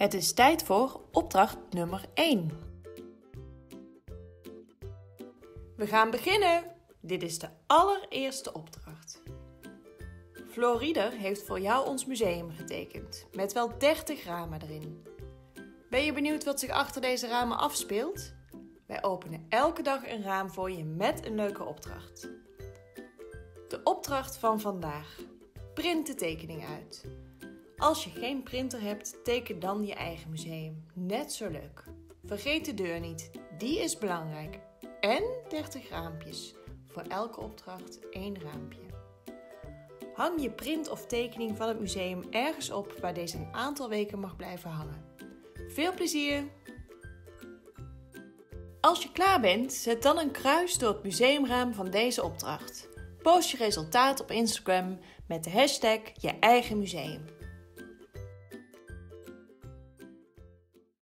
Het is tijd voor opdracht nummer 1. We gaan beginnen. Dit is de allereerste opdracht. Florieder heeft voor jou ons museum getekend, met wel 30 ramen erin. Ben je benieuwd wat zich achter deze ramen afspeelt? Wij openen elke dag een raam voor je met een leuke opdracht. De opdracht van vandaag. Print de tekening uit. Als je geen printer hebt, teken dan je eigen museum. Net zo leuk. Vergeet de deur niet, die is belangrijk. En 30 raampjes. Voor elke opdracht één raampje. Hang je print of tekening van het museum ergens op waar deze een aantal weken mag blijven hangen. Veel plezier! Als je klaar bent, zet dan een kruis door het museumraam van deze opdracht. Post je resultaat op Instagram met de hashtag je eigen museum.